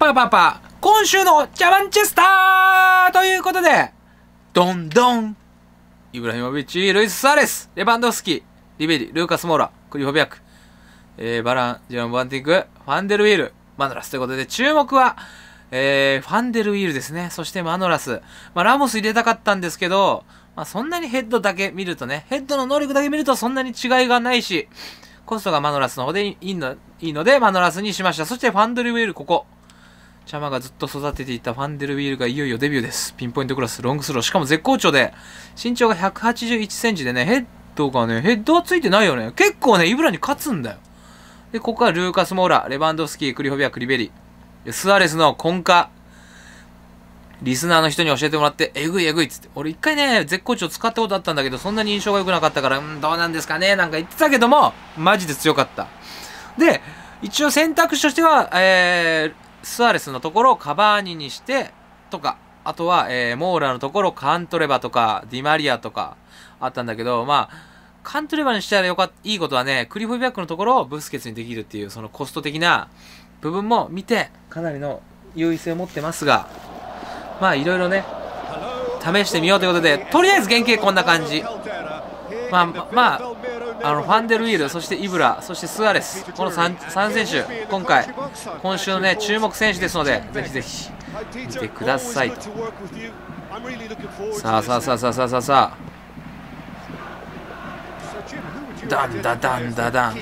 パパパ、今週のジャマンチェスターということで、ドンドンイブラヒモビッチ、ルイス・サーレス、レバンドフスキ、リベリ、ルーカス・モーラ、クリフォビアク、えー、バラン、ジェロン・バンティンク、ファンデルウィール、マノラスということで、注目は、えー、ファンデルウィールですね。そしてマノラス。まあ、ラモス入れたかったんですけど、まあ、そんなにヘッドだけ見るとね、ヘッドの能力だけ見るとそんなに違いがないし、コストがマノラスの方でいいのいいので、マノラスにしました。そしてファンデルウィール、ここ。チャマがずっと育てていたファンデルウィールがいよいよデビューです。ピンポイントクラス、ロングスロー。しかも絶好調で、身長が181センチでね、ヘッドがね、ヘッドはついてないよね。結構ね、イブラに勝つんだよ。で、ここはルーカス・モーラ、レバンドフスキー、クリホビア、クリベリ。スアレスの根幹。リスナーの人に教えてもらって、えぐいえぐいっつって。俺一回ね、絶好調使ったことあったんだけど、そんなに印象が良くなかったから、うん、どうなんですかねなんか言ってたけども、マジで強かった。で、一応選択肢としては、えー、スアレスのところをカバーニにして、とか、あとは、えー、モーラのところカントレバとか、ディマリアとか、あったんだけど、まあ、カントレバにしたらよかった、いいことはね、クリフォビャックのところをブスケツにできるっていう、そのコスト的な部分も見て、かなりの優位性を持ってますが、まあいろいろね試してみようということでとりあえず原型こんな感じ。まあまああのファンデルウィールそしてイブラそしてスアレスこの 3, 3選手今回今週のね注目選手ですのでぜひぜひ見てくださいと。さあさあさあさあさあさあさあ。ダンダダンダダン。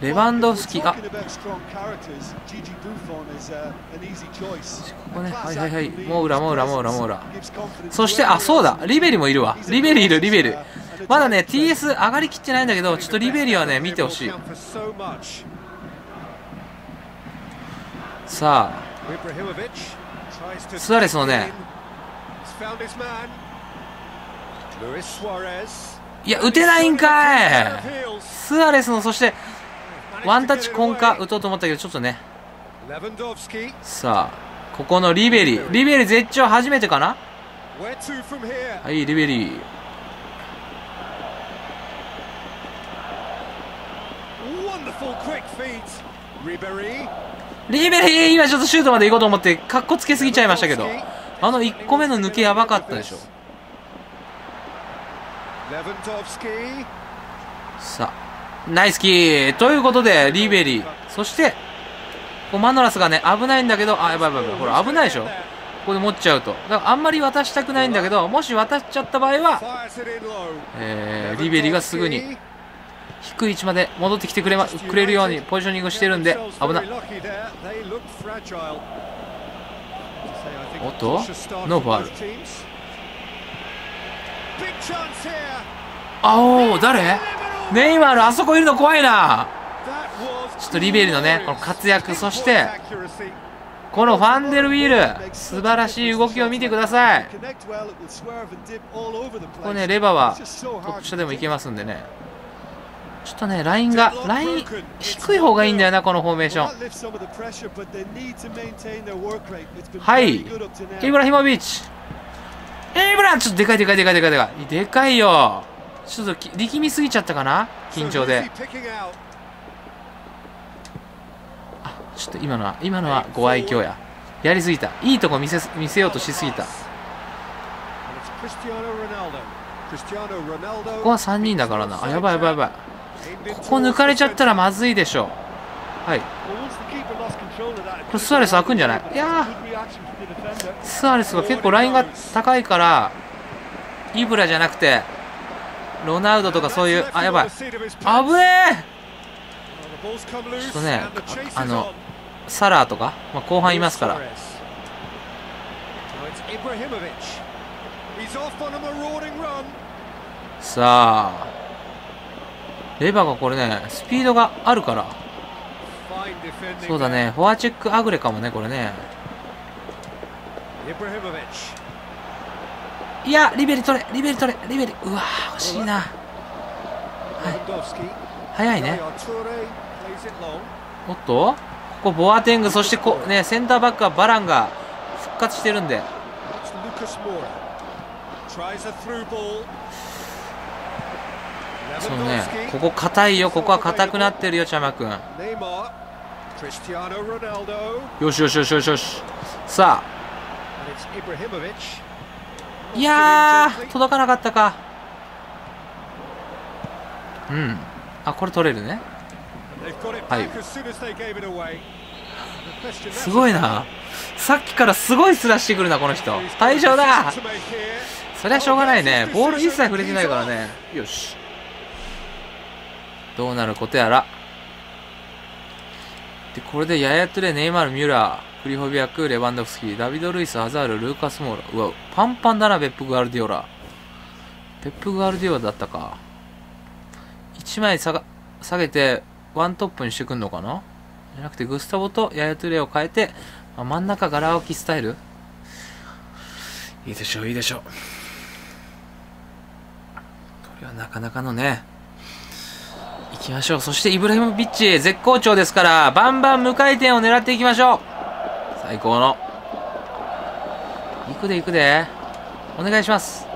レバンドフスキあ。ここねはいはいはい。モーラモーラモーラモーラそしてあそうだ。リベリもいるわ。リベリいるリベリまだね TS 上がりきってないんだけどちょっとリベリはね見てほしい。さあスアレスのね。いや打てないんかい。スアレスのそしてワンタッチ根幹打とうと思ったけどちょっとね。さあここのリベリリベリ絶頂初めてかな？はいリベリー。リベリー今ちょっとシュートまで行こうと思ってかっこつけすぎちゃいましたけど。あの1個目の抜けやばかったでしょさあナイスキー。ということで、リベリー。そして、こうマノラスがね、危ないんだけど、あ、やばいやばいやばい。ほら、危ないでしょ。ここで持っちゃうと。だからあんまり渡したくないんだけど、もし渡っちゃった場合は、えー、リベリーがすぐに、低い位置まで戻ってきてくれ,、ま、くれるようにポジショニングしてるんで、危ない。おっと？ノーファール。あお誰？ネイマールあそこいるの怖いな。ちょっとリベリのねこの活躍そしてこのファンデルウィール素晴らしい動きを見てください。ここねレバーは特殊でもいけますんでね。ちょっとねラインがライン低い方がいいんだよなこのフォーメーション。はいイブラヒモビッチイブラちょっとでかいでかいでかいでかいでかい。でかいよ。ちょっと力みすぎちゃったかな？緊張で。あちょっと今のは今のはご愛嬌や。やりすぎた。いいとこ見せ見せようとしすぎた。ここは3人だからな。あやばいやばいやばいここ抜かれちゃったらまずいでしょはい。これスアレス開くんじゃない？いやスアレスが結構ラインが高いからイブラじゃなくてロナウドとかそういうあやばい。あぶえ！ちょっとねあのサラーとか、まあ、後半いますから。さあ。レバーがこれねスピードがあるから。そうだね。フォアチェックアグレかもねこれね。いやリベリ取れリベリ取れリベリ。うわ惜しいな、はい、早いね。おっと？ここボアテングそしてこ、ね、センターバックはバランが復活してるんでそのね。ここ硬いよ。ここは硬くなってるよチャマ君 Cristiano Ronaldo. よしよしよしよしよし。さ.あ。いやー届かなかったか。うん。あこれ取れるね. The question すごいな。さっきからすごいスラしてくるなこの人。退場だ.そりゃしょうがないね。ボール一切触れてないからね。よしどうなることやら。でこれでヤヤトゥレネイマールミュラークリホビアクレバンドフスキーダビド・ルイスアザールルーカス・モーラうわパンパンだなベップ・グアルディオラ。ベップ・グアルディオラだったか。1枚下が下げてワントップにしてくんのかな？じゃなくてグスタボとヤヤトゥレを変えて、あ真ん中ガラ置きスタイル。いいでしょういいでしょう。これはなかなかのねきましょう。そしてイブラヒモビッチ絶好調ですからバンバン無回転を狙っていきましょう。最高の。行くで行くで。お願いします。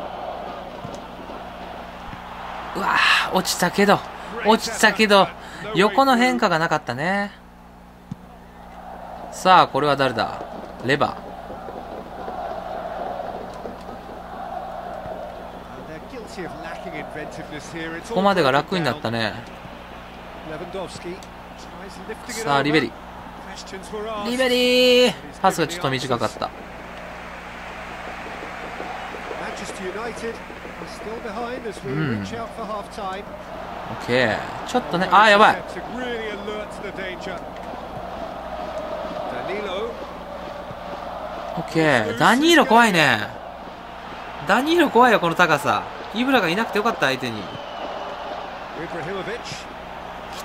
うわー落ちたけど。落ちたけど。横の変化がなかったね。さあこれは誰だ？レバー。ここまでが楽になったねさあリベリーリベリーパスがちょっと短かったオッケーちょっとねああやばいオッケーダニーロ怖いねダニーロ怖いよこの高さイブラがいなくてよかった相手に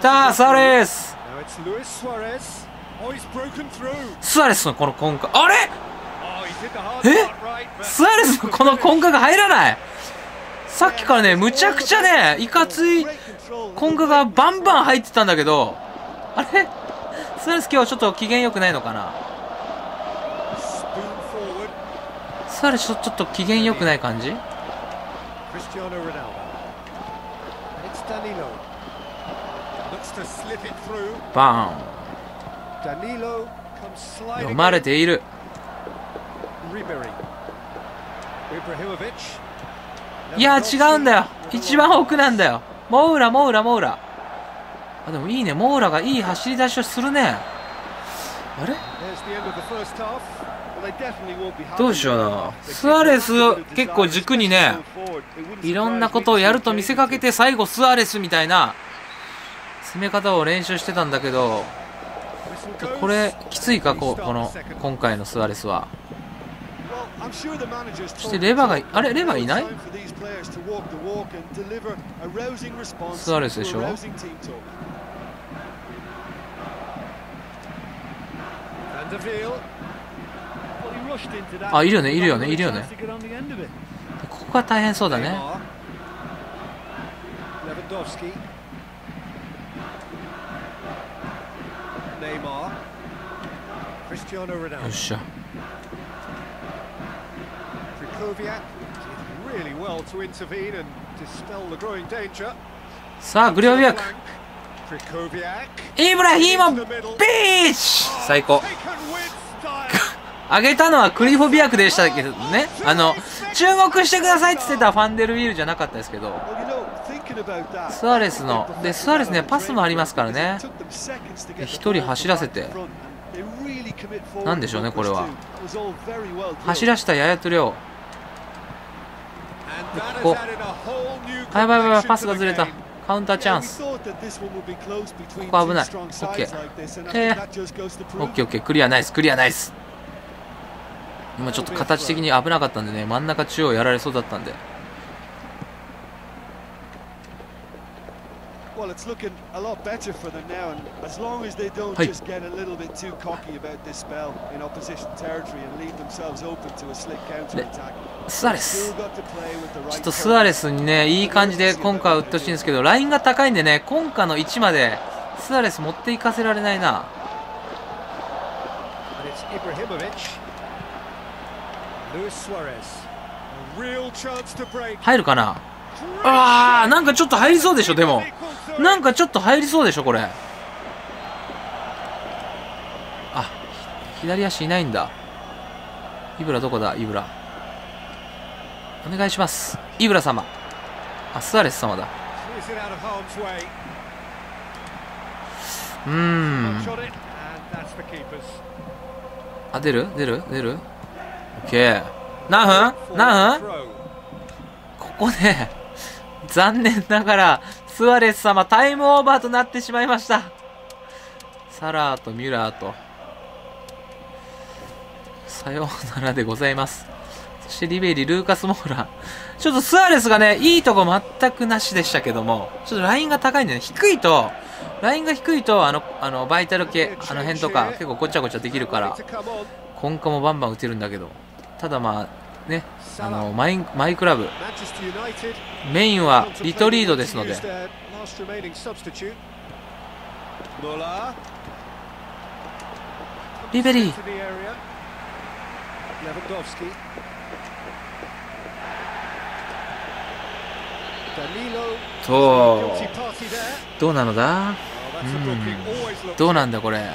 たスアレス。スアレスのこの根幹あれ？え？スアレスのこの根幹が入らない？さっきからねむちゃくちゃねいかつい根幹がバンバン入ってたんだけどあれ？スアレス今日はちょっと機嫌よくないのかな？スアレスちょ,っと機嫌よくない感じ？Cristiano comes ーン.読まれている.いや違うんだよ。一番奥なんだよ。モウラモウラモウラ。あでもいいね。モウラがいい走り出しをするね。あれ？どうしような。スアレス結構軸にね。いろんなことをやると見せかけて最後スアレスみたいな攻め方を練習してたんだけどこれきついかこうこの今回のスアレスは。そしてレバーがあれレバーいない？スアレスでしょ？あいるよねいるよねいるよね。ここが大変そうだね。ネイマよっしゃ。さあグリオビアクイブラヒーモンビーチ最高上げたのはクリフォビアクでしたけどね。あの注目してくださいって言ってたファンデルウィールじゃなかったですけど。スアレスのでスアレスねパスもありますからね。1人走らせて。何でしょうねこれは。走らせたややとりょうはいパスがずれた。カウンターチャンス。ここ危ない。OKOKOK、OK えー、クリアナイス。クリアナイス。今ちょっと形的に危なかったんでね真ん中中央やられそうだったんで。Well, it's looking a lot better for them now, and as long as they don't just get a little bit too cocky about this spell in opposition territory and leave themselves open to a slick counter attack. スアレスちょっとスアレスにねいい感じで.今回は打ってほしいんですけどラインが高いんでね今回の1までスアレス持っていかせられないな.入るかなあーなんかちょっと入りそうでしょでもなんかちょっと入りそうでしょこれ。あ左足いないんだ。イブラどこだ？イブラ。お願いします。イブラ様。あスアレス様だ。うーん。あ出る？出る？出る？オッケー。何分？何分？ここで残念ながらスアレス様タイムオーバーとなってしまいました。サラーとミュラーと。さようならでございます。そしてリベリルーカス・モーラちょっとスアレスがねいいとこ全くなしでしたけどもちょっとラインが高いんでね低いとラインが低いとあのあのバイタル系あの辺とか結構ごちゃごちゃできるからンカもバンバン打てるんだけど。ただまあね、あのマ,イマイクラブ。メインはリトリードですので。リベリーとどうなのだ、どうなんだこれ。こ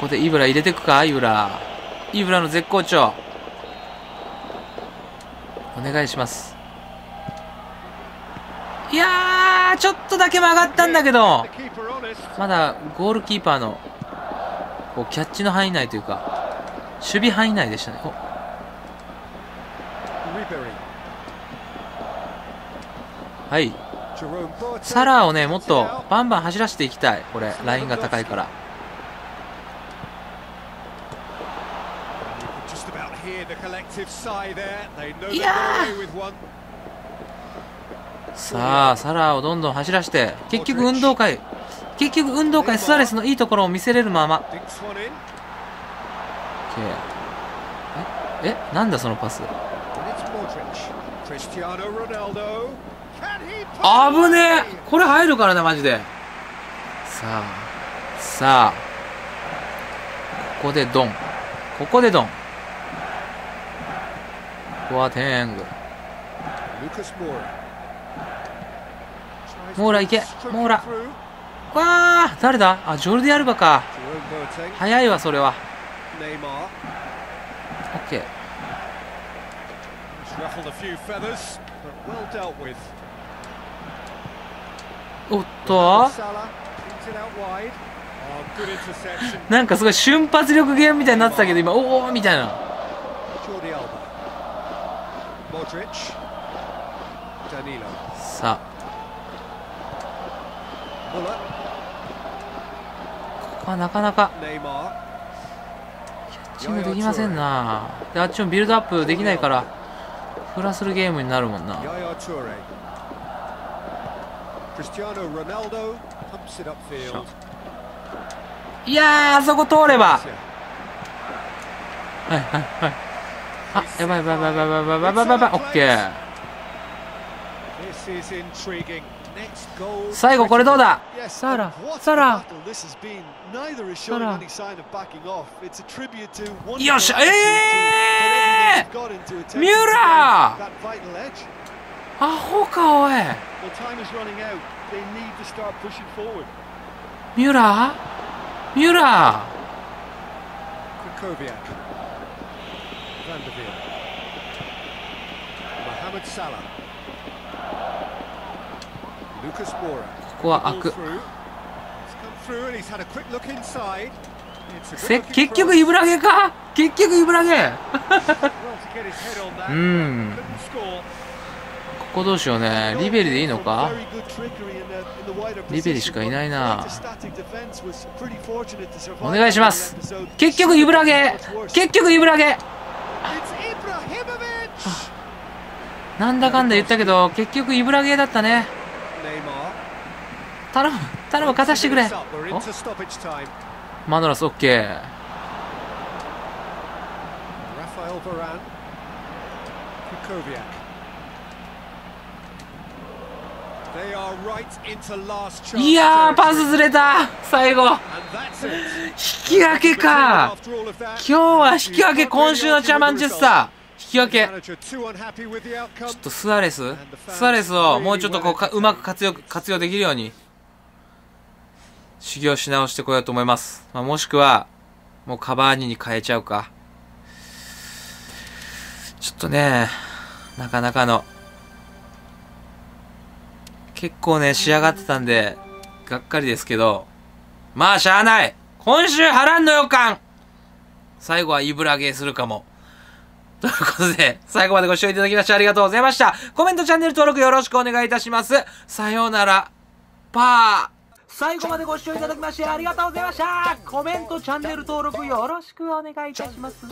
こでイブラ入れていくかイブラ。イブラの絶好調。お願いします。いやーちょっとだけ曲がったんだけどまだゴールキーパーのこうキャッチの範囲内というか守備範囲内でしたね。お。はい。サラーをねもっとバンバン走らせていきたい。これラインが高いから。さあサラーをどんどん走らせて結局運動会結局運動会スアレスのいいところを見せれるまま。ええなんだそのパス。ぶねえ?これ入るからねマジで。さあさあ。ここでドン。ここでドンボアテング。モーラ行け、モーラ。わー、誰だ？あ、ジョルディアルバか。早いわ、それは。オッケー。おっと なんかすごい瞬発力ゲームみたいになってたけど今おおみたいなさ.あ。ここはなかなか。Neymar. チームできませんな。であっちもビルドアップできないからフラするゲームになるもんな.いやーあそこ通れば.はいはいはいあやばいやばいやばいやばいやばいやばいやばオッケー最後これどうだサラサラサラよしえー、ミューラーアホかおいミューラーミューラー Van der Veer. Mohamed Salah. Lucas Moura. ここは開く。せ結局イブラゲか？結局イブラゲうんここどうしようね。リベリでいいのか？リベリしかいないな。お願いします。結局イブラゲ結局イブラゲなんだかんだ言ったけど結局イブラゲーだったね。頼む頼む勝たせてくれ。マドラス OK ラファエル・バラン・クコビアクいやーパスずれた最後引き分けか今日は引き分け今週のチャーマンチェスター引き分けちょっとスアレススアレスをもうちょっとこうかうまく活用活用できるように修行し直してこようと思います。まあ、もしくは、もうカバーニに変えちゃうか。ちょっとね、なかなかの、結構ね、仕上がってたんで、がっかりですけど、まあ、しゃあない今週波乱の予感最後はイブラゲーするかも。ということで、最後までご視聴いただきましてありがとうございました。コメント、チャンネル登録よろしくお願いいたします。さようなら。パー。最後までご視聴いただきましてありがとうございました。コメント、チャンネル登録よろしくお願いいたします。